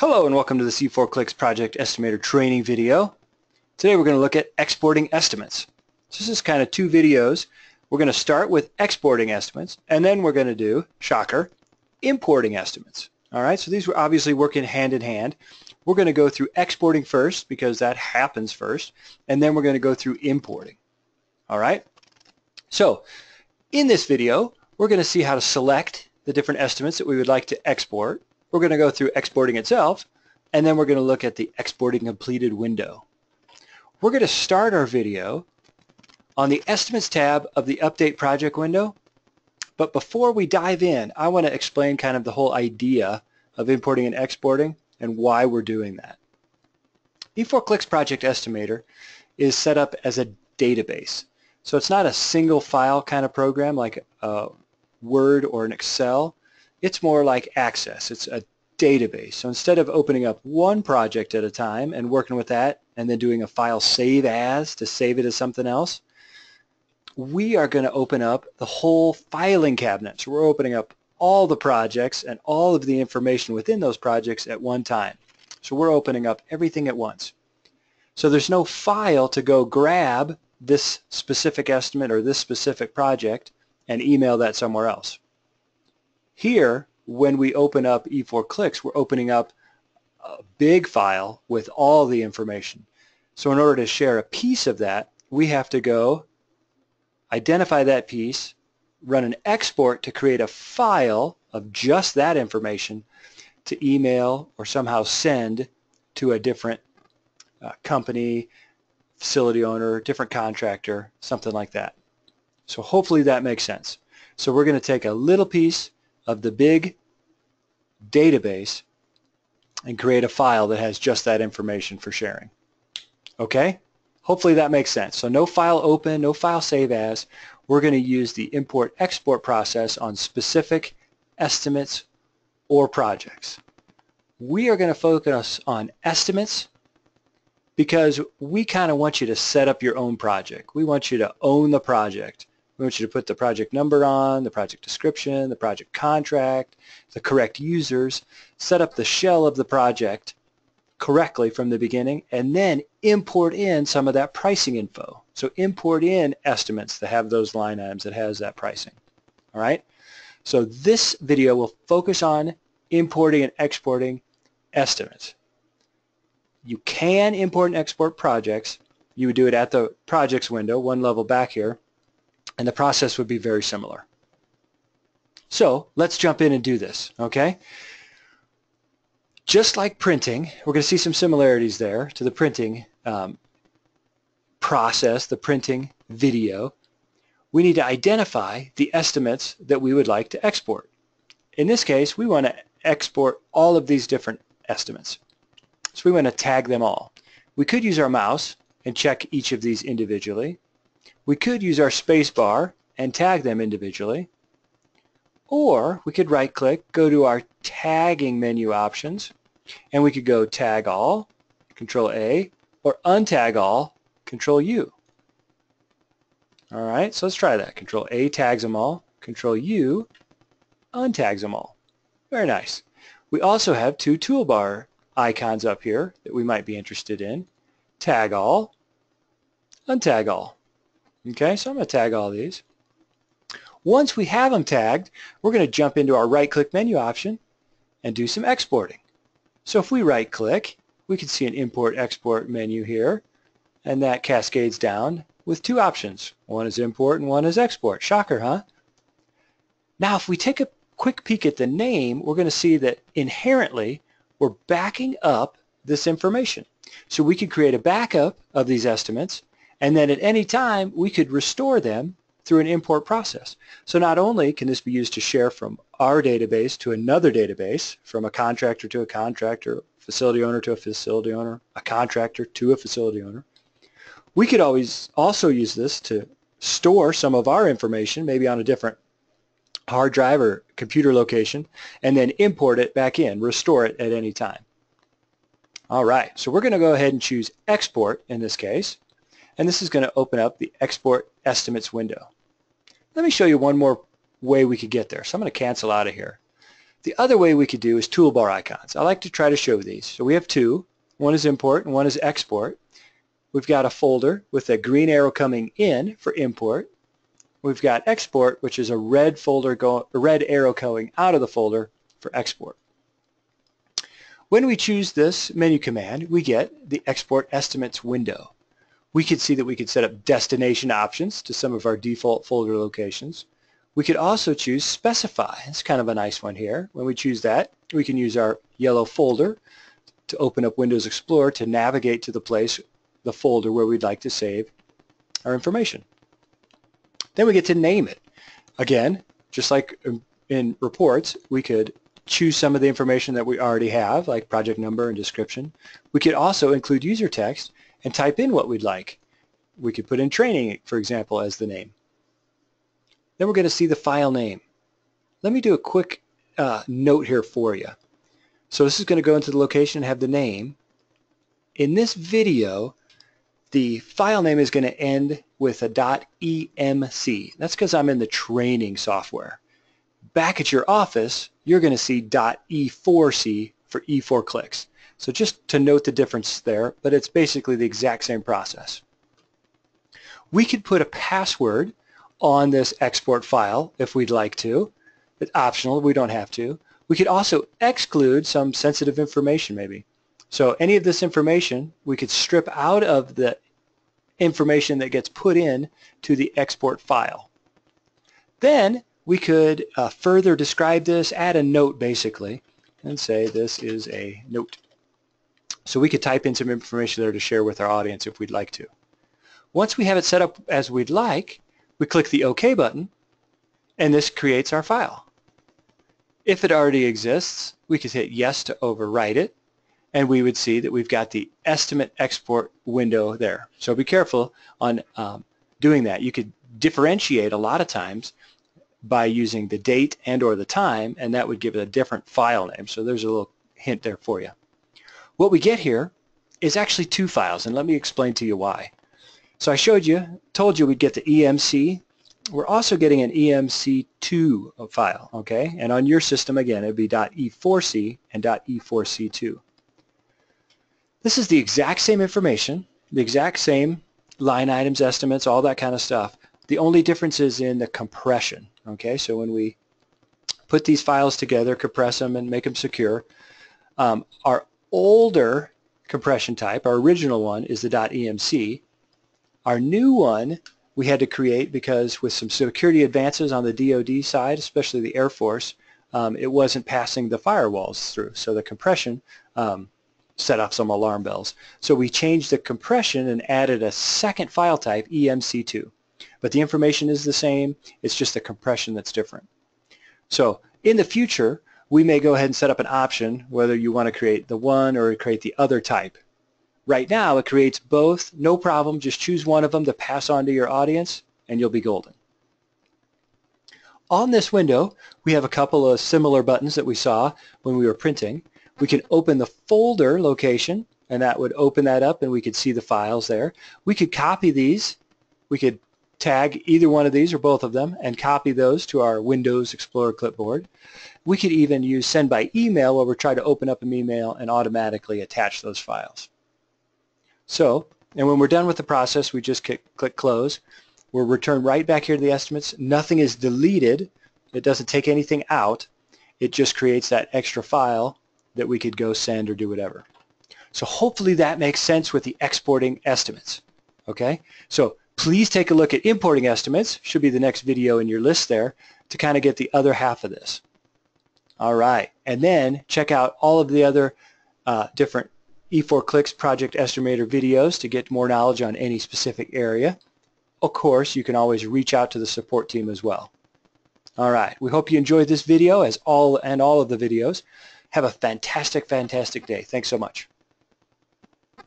Hello and welcome to the E4Clicks Project Estimator training video. Today we're going to look at exporting estimates. So this is kind of two videos. We're going to start with exporting estimates and then we're going to do, shocker, importing estimates. Alright, so these were obviously working hand in hand. We're going to go through exporting first because that happens first and then we're going to go through importing. Alright, so in this video we're going to see how to select the different estimates that we would like to export we're going to go through exporting itself, and then we're going to look at the exporting completed window. We're going to start our video on the Estimates tab of the Update Project window, but before we dive in, I want to explain kind of the whole idea of importing and exporting and why we're doing that. E4Clicks Project Estimator is set up as a database. So it's not a single file kind of program like a Word or an Excel. It's more like Access. It's a database. So instead of opening up one project at a time and working with that and then doing a file save as to save it as something else, we are going to open up the whole filing cabinet. So we're opening up all the projects and all of the information within those projects at one time. So we're opening up everything at once. So there's no file to go grab this specific estimate or this specific project and email that somewhere else. Here, when we open up E4 Clicks, we're opening up a big file with all the information. So in order to share a piece of that, we have to go identify that piece, run an export to create a file of just that information to email or somehow send to a different uh, company, facility owner, different contractor, something like that. So hopefully that makes sense. So we're going to take a little piece of the big database and create a file that has just that information for sharing. Okay? Hopefully that makes sense. So no file open, no file save as. We're going to use the import-export process on specific estimates or projects. We are going to focus on estimates because we kind of want you to set up your own project. We want you to own the project. We want you to put the project number on, the project description, the project contract, the correct users, set up the shell of the project correctly from the beginning, and then import in some of that pricing info. So import in estimates that have those line items that has that pricing. All right? So this video will focus on importing and exporting estimates. You can import and export projects. You would do it at the projects window, one level back here and the process would be very similar. So let's jump in and do this, okay? Just like printing, we're going to see some similarities there to the printing um, process, the printing video. We need to identify the estimates that we would like to export. In this case, we want to export all of these different estimates. So we want to tag them all. We could use our mouse and check each of these individually. We could use our spacebar and tag them individually. Or we could right click, go to our tagging menu options, and we could go tag all, control A, or untag all, control U. All right, so let's try that. Control A tags them all, control U untags them all. Very nice. We also have two toolbar icons up here that we might be interested in. Tag all, untag all. Okay, so I'm going to tag all these. Once we have them tagged, we're going to jump into our right-click menu option and do some exporting. So if we right-click, we can see an import-export menu here, and that cascades down with two options. One is import and one is export. Shocker, huh? Now, if we take a quick peek at the name, we're going to see that inherently we're backing up this information. So we could create a backup of these estimates and then at any time, we could restore them through an import process. So not only can this be used to share from our database to another database, from a contractor to a contractor, facility owner to a facility owner, a contractor to a facility owner, we could always also use this to store some of our information, maybe on a different hard drive or computer location, and then import it back in, restore it at any time. All right, so we're going to go ahead and choose export in this case and this is going to open up the export estimates window. Let me show you one more way we could get there. So I'm going to cancel out of here. The other way we could do is toolbar icons. I like to try to show these. So we have two. One is import and one is export. We've got a folder with a green arrow coming in for import. We've got export, which is a red folder go, a red arrow going out of the folder for export. When we choose this menu command, we get the export estimates window. We could see that we could set up destination options to some of our default folder locations. We could also choose specify. It's kind of a nice one here. When we choose that, we can use our yellow folder to open up Windows Explorer to navigate to the place, the folder where we'd like to save our information. Then we get to name it. Again, just like in reports, we could choose some of the information that we already have, like project number and description. We could also include user text and type in what we'd like. We could put in training, for example, as the name. Then we're going to see the file name. Let me do a quick uh, note here for you. So this is going to go into the location and have the name. In this video, the file name is going to end with a .emc. That's because I'm in the training software. Back at your office, you're going to see .e4c for E4 clicks. So just to note the difference there, but it's basically the exact same process. We could put a password on this export file if we'd like to. It's optional, we don't have to. We could also exclude some sensitive information maybe. So any of this information we could strip out of the information that gets put in to the export file. Then we could uh, further describe this, add a note basically, and say this is a note. So we could type in some information there to share with our audience if we'd like to. Once we have it set up as we'd like, we click the OK button, and this creates our file. If it already exists, we could hit yes to overwrite it, and we would see that we've got the estimate export window there. So be careful on um, doing that. You could differentiate a lot of times by using the date and or the time, and that would give it a different file name. So there's a little hint there for you. What we get here is actually two files, and let me explain to you why. So I showed you, told you we'd get the EMC. We're also getting an EMC2 file, okay? And on your system, again, it would be .e4c and .e4c2. This is the exact same information, the exact same line items, estimates, all that kind of stuff. The only difference is in the compression, okay? So when we put these files together, compress them, and make them secure, um, our older compression type, our original one, is the .emc, our new one we had to create because with some security advances on the DoD side, especially the Air Force, um, it wasn't passing the firewalls through. So the compression um, set off some alarm bells. So we changed the compression and added a second file type, EMC2. But the information is the same, it's just the compression that's different. So in the future, we may go ahead and set up an option whether you want to create the one or create the other type. Right now, it creates both, no problem. Just choose one of them to pass on to your audience, and you'll be golden. On this window, we have a couple of similar buttons that we saw when we were printing. We can open the folder location, and that would open that up, and we could see the files there. We could copy these. We could tag either one of these or both of them and copy those to our Windows Explorer clipboard. We could even use send by email where we're trying to open up an email and automatically attach those files. So, and when we're done with the process, we just click, click close. We'll return right back here to the estimates. Nothing is deleted. It doesn't take anything out. It just creates that extra file that we could go send or do whatever. So hopefully that makes sense with the exporting estimates. Okay, so please take a look at importing estimates. Should be the next video in your list there to kind of get the other half of this. All right, and then check out all of the other uh, different E4 Clicks Project Estimator videos to get more knowledge on any specific area. Of course, you can always reach out to the support team as well. All right, we hope you enjoyed this video as all and all of the videos. Have a fantastic, fantastic day. Thanks so much.